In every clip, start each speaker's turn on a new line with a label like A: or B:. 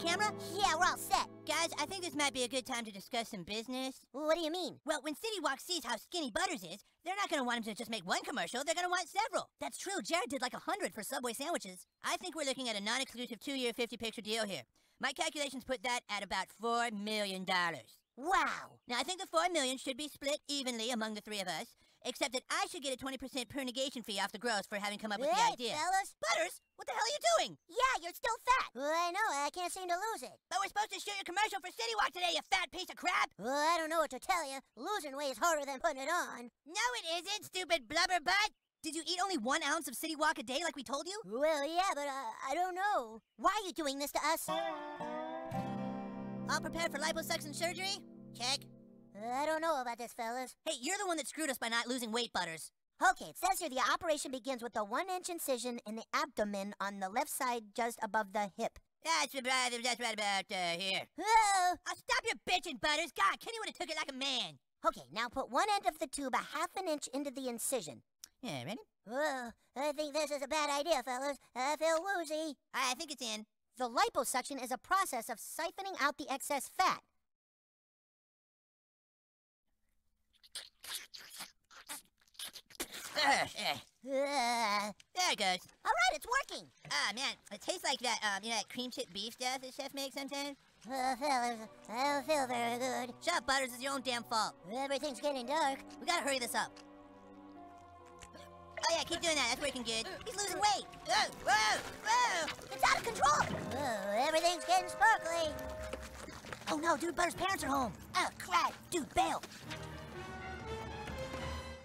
A: camera?
B: Yeah, we're all set.
A: Guys, I think this might be a good time to discuss some business.
B: What do you mean?
A: Well, when City Wok sees how skinny Butters is, they're not gonna want him to just make one commercial, they're gonna want several. That's true, Jared did like a hundred for Subway sandwiches. I think we're looking at a non-exclusive two-year, 50-picture deal here. My calculations put that at about $4 million.
B: Wow.
A: Now, I think the 4 million should be split evenly among the three of us, except that I should get a 20% per negation fee off the gross for having come up with
B: hey,
A: the idea.
B: fellas.
A: Butters, what the hell are you doing?
B: Yeah, you're still fat. Well, I know. I can't seem to lose it.
A: But we're supposed to shoot your commercial for City Wok today, you fat piece of crap!
B: Well, I don't know what to tell you. Losing weight is harder than putting it on.
A: No, it isn't, stupid blubber butt! Did you eat only one ounce of City Wok a day like we told you?
B: Well, yeah, but uh, I don't know. Why are you doing this to us?
A: All prepared for liposuction surgery? Check.
B: I don't know about this, fellas.
A: Hey, you're the one that screwed us by not losing weight, Butters.
B: Okay, it says here the operation begins with a one-inch incision in the abdomen on the left side just above the hip.
A: That's right, that's right about uh, here.
B: Oh!
A: Oh, stop your bitching, Butters! God, Kenny would have took it like a man.
B: Okay, now put one end of the tube a half an inch into the incision.
A: Yeah, ready?
B: Oh, I think this is a bad idea, fellas. I feel woozy.
A: I think it's in.
B: The liposuction is a process of siphoning out the excess fat.
A: There it goes.
B: all right, it's working.
A: Ah, man, it tastes like that, um, you know, that cream chip beef stuff that chef makes sometimes?
B: Uh, fellas, I don't feel very good.
A: Shut up, Butters, it's your own damn fault.
B: Everything's getting dark.
A: We gotta hurry this up. Oh yeah, keep doing that, that's working good. He's losing weight. Whoa, whoa, whoa!
B: It's out of control. Oh, everything's getting sparkly.
A: Oh no, dude, Butters' parents are home. Oh, crap. Dude, bail.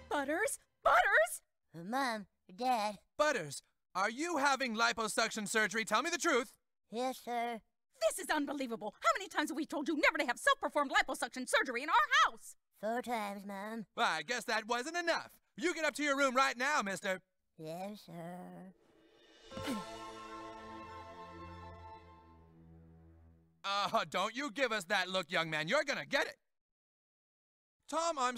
C: Butters? Butters?
B: Mom, Dad,
D: Butters, are you having liposuction surgery? Tell me the truth.
B: yes, sir.
C: This is unbelievable. How many times have we told you never to have self-performed liposuction surgery in our house?
B: Four times, Mom.
D: Well, I guess that wasn't enough. You get up to your room right now, mister.
B: Yes, sir.
D: Uh, don't you give us that look, young man. You're gonna get it. Tom, I'm